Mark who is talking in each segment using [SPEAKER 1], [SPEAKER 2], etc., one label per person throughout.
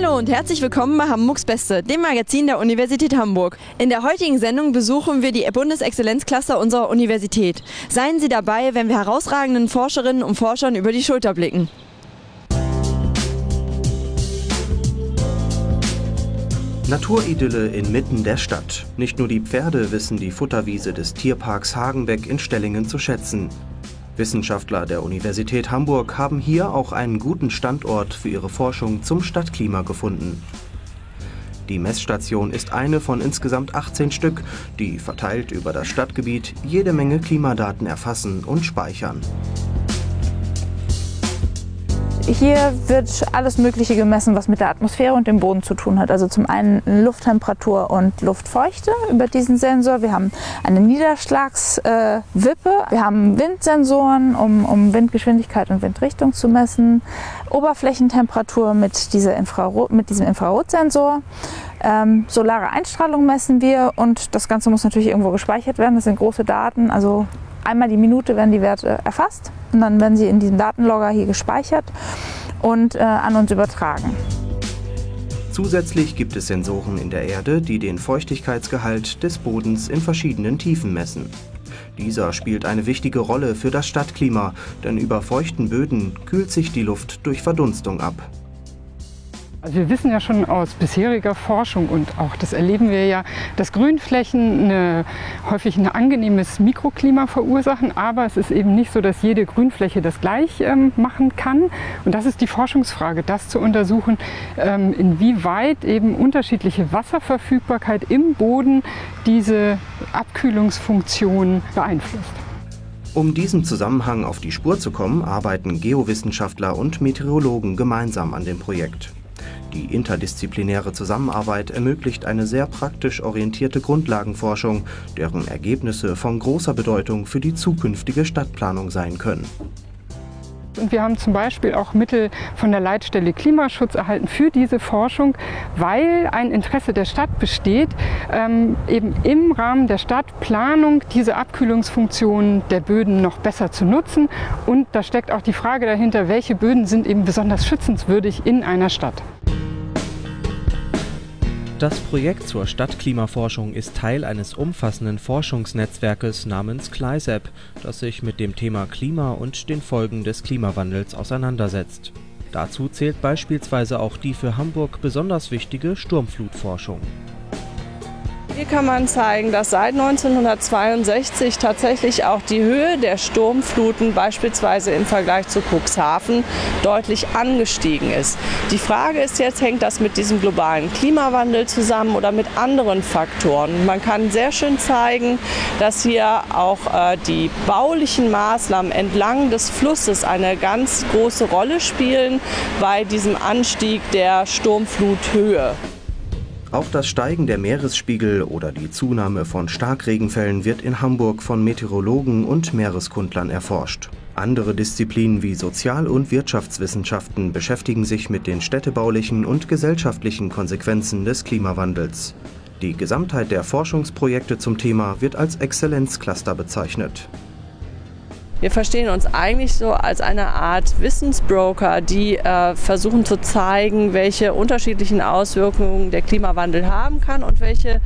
[SPEAKER 1] Hallo und herzlich willkommen bei Hamburgs Beste, dem Magazin der Universität Hamburg. In der heutigen Sendung besuchen wir die Bundesexzellenzcluster unserer Universität. Seien Sie dabei, wenn wir herausragenden Forscherinnen und Forschern über die Schulter blicken.
[SPEAKER 2] Naturidylle inmitten der Stadt. Nicht nur die Pferde wissen die Futterwiese des Tierparks Hagenbeck in Stellingen zu schätzen. Wissenschaftler der Universität Hamburg haben hier auch einen guten Standort für ihre Forschung zum Stadtklima gefunden. Die Messstation ist eine von insgesamt 18 Stück, die verteilt über das Stadtgebiet jede Menge Klimadaten erfassen und speichern.
[SPEAKER 3] Hier wird alles Mögliche gemessen, was mit der Atmosphäre und dem Boden zu tun hat. Also zum einen Lufttemperatur und Luftfeuchte über diesen Sensor. Wir haben eine Niederschlagswippe. Äh, wir haben Windsensoren, um, um, Windgeschwindigkeit und Windrichtung zu messen. Oberflächentemperatur mit, dieser Infrarot, mit diesem Infrarotsensor. Ähm, solare Einstrahlung messen wir und das Ganze muss natürlich irgendwo gespeichert werden. Das sind große Daten, also einmal die Minute werden die Werte erfasst und dann werden sie in diesem Datenlogger hier gespeichert und äh, an uns übertragen.
[SPEAKER 2] Zusätzlich gibt es Sensoren in der Erde, die den Feuchtigkeitsgehalt des Bodens in verschiedenen Tiefen messen. Dieser spielt eine wichtige Rolle für das Stadtklima, denn über feuchten Böden kühlt sich die Luft durch Verdunstung ab.
[SPEAKER 4] Also wir wissen ja schon aus bisheriger Forschung und auch das erleben wir ja, dass Grünflächen eine, häufig ein angenehmes Mikroklima verursachen, aber es ist eben nicht so, dass jede Grünfläche das gleich ähm, machen kann. Und das ist die Forschungsfrage, das zu untersuchen, ähm, inwieweit eben unterschiedliche Wasserverfügbarkeit im Boden diese Abkühlungsfunktion beeinflusst.
[SPEAKER 2] Um diesem Zusammenhang auf die Spur zu kommen, arbeiten Geowissenschaftler und Meteorologen gemeinsam an dem Projekt. Die interdisziplinäre Zusammenarbeit ermöglicht eine sehr praktisch orientierte Grundlagenforschung, deren Ergebnisse von großer Bedeutung für die zukünftige Stadtplanung sein können.
[SPEAKER 4] Und wir haben zum Beispiel auch Mittel von der Leitstelle Klimaschutz erhalten für diese Forschung, weil ein Interesse der Stadt besteht, ähm, eben im Rahmen der Stadtplanung diese Abkühlungsfunktionen der Böden noch besser zu nutzen. Und da steckt auch die Frage dahinter, welche Böden sind eben besonders schützenswürdig in einer Stadt.
[SPEAKER 2] Das Projekt zur Stadtklimaforschung ist Teil eines umfassenden Forschungsnetzwerkes namens CLISAP, das sich mit dem Thema Klima und den Folgen des Klimawandels auseinandersetzt. Dazu zählt beispielsweise auch die für Hamburg besonders wichtige Sturmflutforschung
[SPEAKER 5] hier kann man zeigen, dass seit 1962 tatsächlich auch die Höhe der Sturmfluten beispielsweise im Vergleich zu Cuxhaven deutlich angestiegen ist. Die Frage ist jetzt, hängt das mit diesem globalen Klimawandel zusammen oder mit anderen Faktoren? Man kann sehr schön zeigen, dass hier auch äh, die baulichen Maßnahmen entlang des Flusses eine ganz große Rolle spielen bei diesem Anstieg der Sturmfluthöhe.
[SPEAKER 2] Auch das Steigen der Meeresspiegel oder die Zunahme von Starkregenfällen wird in Hamburg von Meteorologen und Meereskundlern erforscht. Andere Disziplinen wie Sozial- und Wirtschaftswissenschaften beschäftigen sich mit den städtebaulichen und gesellschaftlichen Konsequenzen des Klimawandels. Die Gesamtheit der Forschungsprojekte zum Thema wird als Exzellenzcluster bezeichnet.
[SPEAKER 5] Wir verstehen uns eigentlich so als eine Art Wissensbroker, die äh, versuchen zu zeigen, welche unterschiedlichen Auswirkungen der Klimawandel haben kann und welche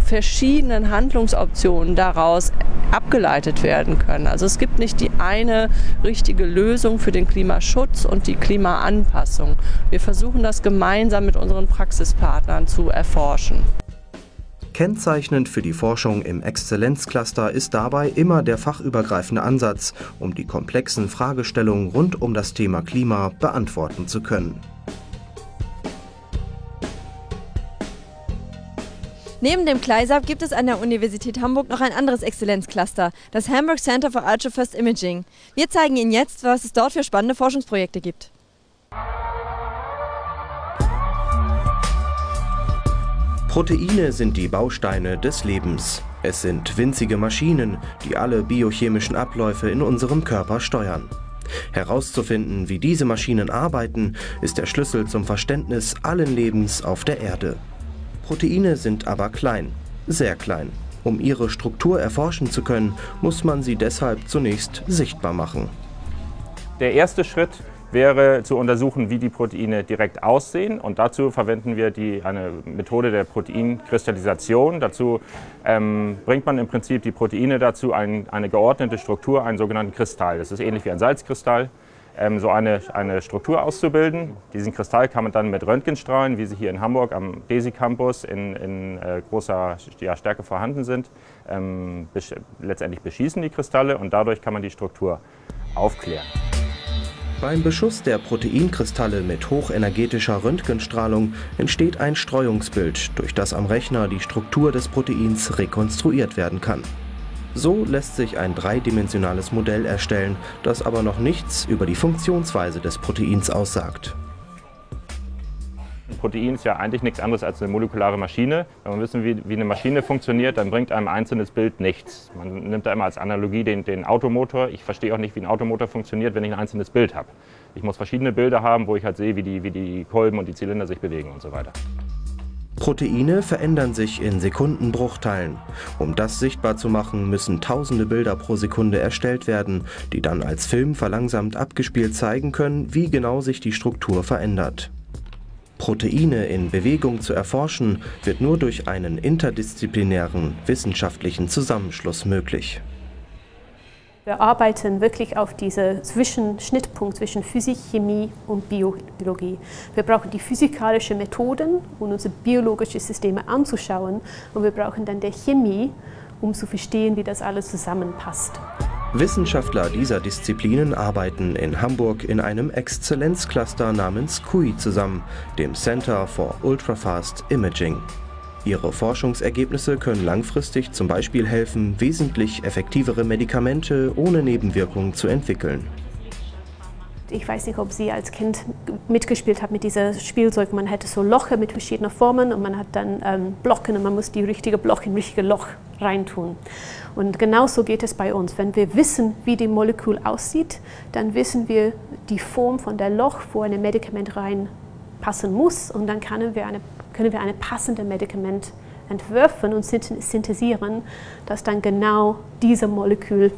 [SPEAKER 5] verschiedenen Handlungsoptionen daraus abgeleitet werden können. Also es gibt nicht die eine richtige Lösung für den Klimaschutz und die Klimaanpassung. Wir versuchen das gemeinsam mit unseren Praxispartnern zu erforschen.
[SPEAKER 2] Kennzeichnend für die Forschung im Exzellenzcluster ist dabei immer der fachübergreifende Ansatz, um die komplexen Fragestellungen rund um das Thema Klima beantworten zu können.
[SPEAKER 1] Neben dem Kleisab gibt es an der Universität Hamburg noch ein anderes Exzellenzcluster, das Hamburg Center for Ultra First Imaging. Wir zeigen Ihnen jetzt, was es dort für spannende Forschungsprojekte gibt.
[SPEAKER 2] Proteine sind die Bausteine des Lebens. Es sind winzige Maschinen, die alle biochemischen Abläufe in unserem Körper steuern. Herauszufinden, wie diese Maschinen arbeiten, ist der Schlüssel zum Verständnis allen Lebens auf der Erde. Proteine sind aber klein, sehr klein. Um ihre Struktur erforschen zu können, muss man sie deshalb zunächst sichtbar machen.
[SPEAKER 6] Der erste Schritt wäre zu untersuchen, wie die Proteine direkt aussehen. Und dazu verwenden wir die, eine Methode der Proteinkristallisation. Dazu ähm, bringt man im Prinzip die Proteine dazu, ein, eine geordnete Struktur, einen sogenannten Kristall. Das ist ähnlich wie ein Salzkristall. Ähm, so eine, eine Struktur auszubilden. Diesen Kristall kann man dann mit Röntgenstrahlen, wie sie hier in Hamburg am DESI Campus in, in äh, großer ja, Stärke vorhanden sind, ähm, besch letztendlich beschießen die Kristalle und dadurch kann man die Struktur aufklären.
[SPEAKER 2] Beim Beschuss der Proteinkristalle mit hochenergetischer Röntgenstrahlung entsteht ein Streuungsbild, durch das am Rechner die Struktur des Proteins rekonstruiert werden kann. So lässt sich ein dreidimensionales Modell erstellen, das aber noch nichts über die Funktionsweise des Proteins aussagt.
[SPEAKER 6] Ein Protein ist ja eigentlich nichts anderes als eine molekulare Maschine. Wenn man wissen, wie, wie eine Maschine funktioniert, dann bringt einem einzelnes Bild nichts. Man nimmt da immer als Analogie den, den Automotor. Ich verstehe auch nicht, wie ein Automotor funktioniert, wenn ich ein einzelnes Bild habe. Ich muss verschiedene Bilder haben, wo ich halt sehe, wie die, wie die Kolben und die Zylinder sich bewegen und so weiter.
[SPEAKER 2] Proteine verändern sich in Sekundenbruchteilen. Um das sichtbar zu machen, müssen tausende Bilder pro Sekunde erstellt werden, die dann als Film verlangsamt abgespielt zeigen können, wie genau sich die Struktur verändert. Proteine in Bewegung zu erforschen, wird nur durch einen interdisziplinären wissenschaftlichen Zusammenschluss möglich.
[SPEAKER 7] Wir arbeiten wirklich auf diesen Zwischenschnittpunkt zwischen Physik, Chemie und Biologie. Wir brauchen die physikalischen Methoden, um unsere biologischen Systeme anzuschauen und wir brauchen dann die Chemie, um zu verstehen, wie das alles zusammenpasst.
[SPEAKER 2] Wissenschaftler dieser Disziplinen arbeiten in Hamburg in einem Exzellenzcluster namens CUI zusammen, dem Center for Ultrafast Imaging. Ihre Forschungsergebnisse können langfristig zum Beispiel helfen, wesentlich effektivere Medikamente ohne Nebenwirkungen zu entwickeln.
[SPEAKER 7] Ich weiß nicht, ob Sie als Kind mitgespielt haben mit diesem Spielzeug. Man hätte so Loche mit verschiedenen Formen und man hat dann ähm, Blocken und man muss die richtige Block in richtige Loch reintun. Und genauso geht es bei uns. Wenn wir wissen, wie die Molekül aussieht, dann wissen wir die Form von der Loch, wo ein Medikament reinpassen muss und dann können wir eine, können wir ein passendes Medikament entwerfen und synthetisieren, das dann genau diese Molekül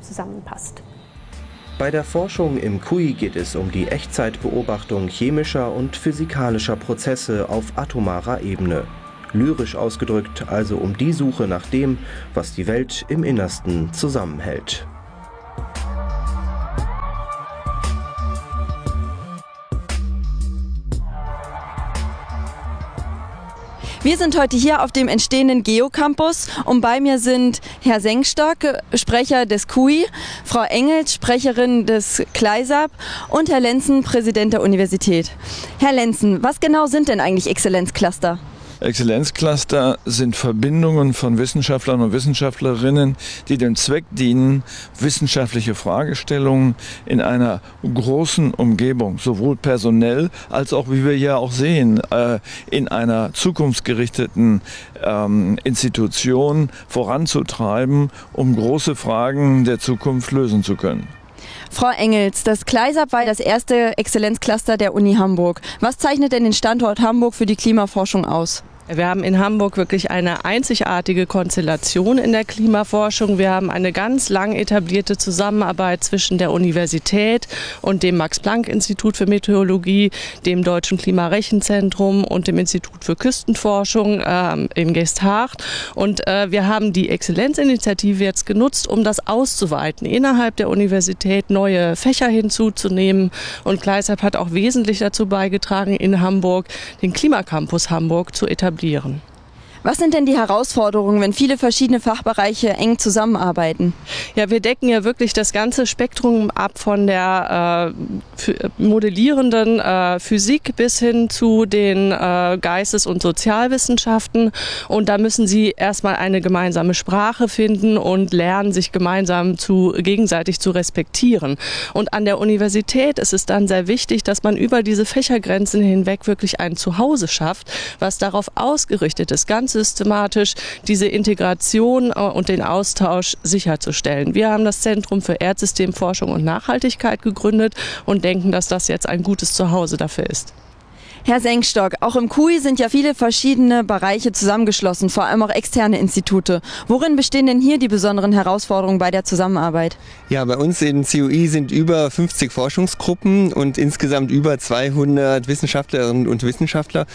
[SPEAKER 7] zusammenpasst.
[SPEAKER 2] Bei der Forschung im QI geht es um die Echtzeitbeobachtung chemischer und physikalischer Prozesse auf atomarer Ebene. Lyrisch ausgedrückt also um die Suche nach dem, was die Welt im Innersten zusammenhält.
[SPEAKER 1] Wir sind heute hier auf dem entstehenden Geocampus und bei mir sind Herr Sengstock, Sprecher des QI, Frau Engels, Sprecherin des Kleisab und Herr Lenzen, Präsident der Universität. Herr Lenzen, was genau sind denn eigentlich Exzellenzcluster?
[SPEAKER 8] Exzellenzcluster sind Verbindungen von Wissenschaftlern und Wissenschaftlerinnen, die dem Zweck dienen, wissenschaftliche Fragestellungen in einer großen Umgebung, sowohl personell als auch, wie wir ja auch sehen, äh, in einer zukunftsgerichteten ähm, Institution voranzutreiben, um große Fragen der Zukunft lösen zu können.
[SPEAKER 1] Frau Engels, das Kleisab war das erste Exzellenzcluster der Uni Hamburg. Was zeichnet denn den Standort Hamburg für die Klimaforschung aus?
[SPEAKER 5] Wir haben in Hamburg wirklich eine einzigartige Konstellation in der Klimaforschung. Wir haben eine ganz lang etablierte Zusammenarbeit zwischen der Universität und dem Max-Planck-Institut für Meteorologie, dem Deutschen Klimarechenzentrum und dem Institut für Küstenforschung äh, in Geesthacht. Und äh, wir haben die Exzellenzinitiative jetzt genutzt, um das auszuweiten, innerhalb der Universität neue Fächer hinzuzunehmen. Und Gleisab hat auch wesentlich dazu beigetragen, in Hamburg den Klimacampus Hamburg zu etablieren etablieren.
[SPEAKER 1] Was sind denn die Herausforderungen, wenn viele verschiedene Fachbereiche eng zusammenarbeiten?
[SPEAKER 5] Ja, wir decken ja wirklich das ganze Spektrum ab von der äh, modellierenden äh, Physik bis hin zu den äh, Geistes- und Sozialwissenschaften. Und da müssen Sie erstmal eine gemeinsame Sprache finden und lernen, sich gemeinsam zu, gegenseitig zu respektieren. Und an der Universität ist es dann sehr wichtig, dass man über diese Fächergrenzen hinweg wirklich ein Zuhause schafft, was darauf ausgerichtet ist, ganz systematisch diese Integration äh, und den Austausch sicherzustellen. Wir haben das Zentrum für Erdsystemforschung und Nachhaltigkeit gegründet und denken, dass das jetzt ein gutes Zuhause dafür ist.
[SPEAKER 1] Herr Senkstock, auch im KUI sind ja viele verschiedene Bereiche zusammengeschlossen, vor allem auch externe Institute. Worin bestehen denn hier die besonderen Herausforderungen bei der Zusammenarbeit?
[SPEAKER 9] Ja, bei uns in COI sind über 50 Forschungsgruppen und insgesamt über 200 Wissenschaftlerinnen und Wissenschaftler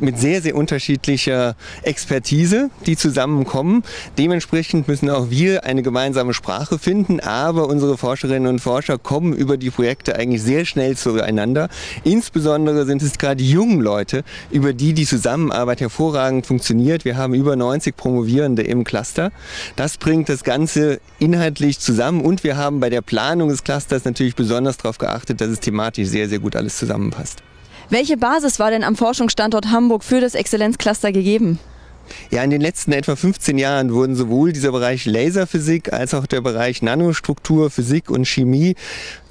[SPEAKER 9] mit sehr, sehr unterschiedlicher Expertise, die zusammenkommen. Dementsprechend müssen auch wir eine gemeinsame Sprache finden, aber unsere Forscherinnen und Forscher kommen über die Projekte eigentlich sehr schnell zueinander. Insbesondere sind es gerade die jungen Leute, über die die Zusammenarbeit hervorragend funktioniert. Wir haben über 90 Promovierende im Cluster. Das bringt das Ganze inhaltlich zusammen und wir haben bei der Planung des Clusters natürlich besonders darauf geachtet, dass es thematisch sehr, sehr gut alles zusammenpasst.
[SPEAKER 1] Welche Basis war denn am Forschungsstandort Hamburg für das Exzellenzcluster gegeben?
[SPEAKER 9] Ja, in den letzten etwa 15 Jahren wurden sowohl dieser Bereich Laserphysik als auch der Bereich Nanostruktur, Physik und Chemie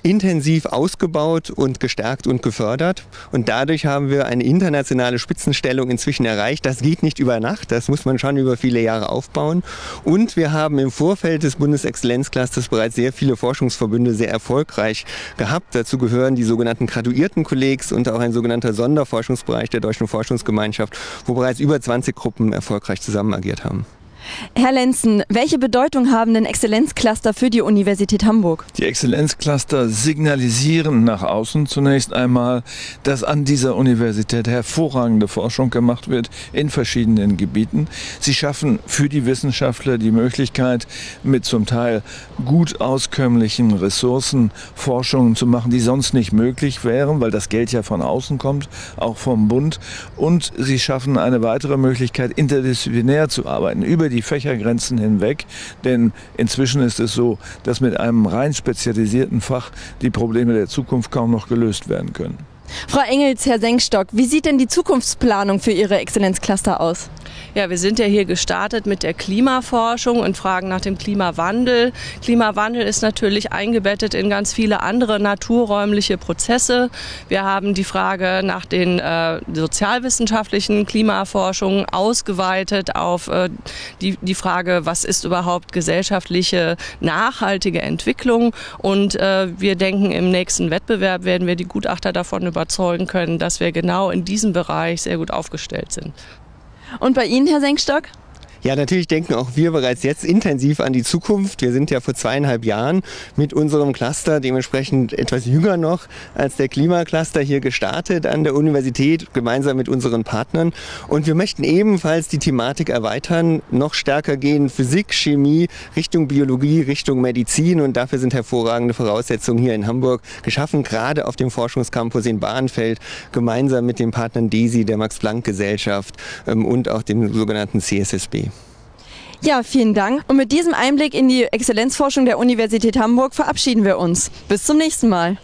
[SPEAKER 9] intensiv ausgebaut und gestärkt und gefördert. Und dadurch haben wir eine internationale Spitzenstellung inzwischen erreicht. Das geht nicht über Nacht, das muss man schon über viele Jahre aufbauen. Und wir haben im Vorfeld des Bundesexzellenzclusters bereits sehr viele Forschungsverbünde sehr erfolgreich gehabt. Dazu gehören die sogenannten graduierten Kollegs und auch ein sogenannter Sonderforschungsbereich der Deutschen Forschungsgemeinschaft, wo bereits über 20 Gruppen erfolgreich zusammen agiert haben.
[SPEAKER 1] Herr Lenzen, welche Bedeutung haben denn Exzellenzcluster für die Universität Hamburg?
[SPEAKER 8] Die Exzellenzcluster signalisieren nach außen zunächst einmal, dass an dieser Universität hervorragende Forschung gemacht wird in verschiedenen Gebieten. Sie schaffen für die Wissenschaftler die Möglichkeit, mit zum Teil gut auskömmlichen Ressourcen Forschungen zu machen, die sonst nicht möglich wären, weil das Geld ja von außen kommt, auch vom Bund. Und sie schaffen eine weitere Möglichkeit, interdisziplinär zu arbeiten, über die die Fächergrenzen hinweg, denn inzwischen ist es so, dass mit einem rein spezialisierten Fach die Probleme der Zukunft kaum noch gelöst werden können.
[SPEAKER 1] Frau Engels, Herr Senkstock, wie sieht denn die Zukunftsplanung für Ihre Exzellenzcluster aus?
[SPEAKER 5] Ja, wir sind ja hier gestartet mit der Klimaforschung und fragen nach dem Klimawandel. Klimawandel ist natürlich eingebettet in ganz viele andere naturräumliche Prozesse. Wir haben die Frage nach den äh, sozialwissenschaftlichen Klimaforschungen ausgeweitet auf äh, die, die Frage, was ist überhaupt gesellschaftliche nachhaltige Entwicklung. Und äh, wir denken, im nächsten Wettbewerb werden wir die Gutachter davon überzeugen können, dass wir genau in diesem Bereich sehr gut aufgestellt sind.
[SPEAKER 1] Und bei Ihnen, Herr Senkstock?
[SPEAKER 9] Ja, natürlich denken auch wir bereits jetzt intensiv an die Zukunft. Wir sind ja vor zweieinhalb Jahren mit unserem Cluster dementsprechend etwas jünger noch als der Klimacluster hier gestartet an der Universität gemeinsam mit unseren Partnern. Und wir möchten ebenfalls die Thematik erweitern, noch stärker gehen Physik, Chemie, Richtung Biologie, Richtung Medizin. Und dafür sind hervorragende Voraussetzungen hier in Hamburg geschaffen, gerade auf dem Forschungscampus in Bahnfeld, gemeinsam mit den Partnern DESI, der Max-Planck-Gesellschaft ähm, und auch dem sogenannten CSSB.
[SPEAKER 1] Ja, vielen Dank. Und mit diesem Einblick in die Exzellenzforschung der Universität Hamburg verabschieden wir uns. Bis zum nächsten Mal.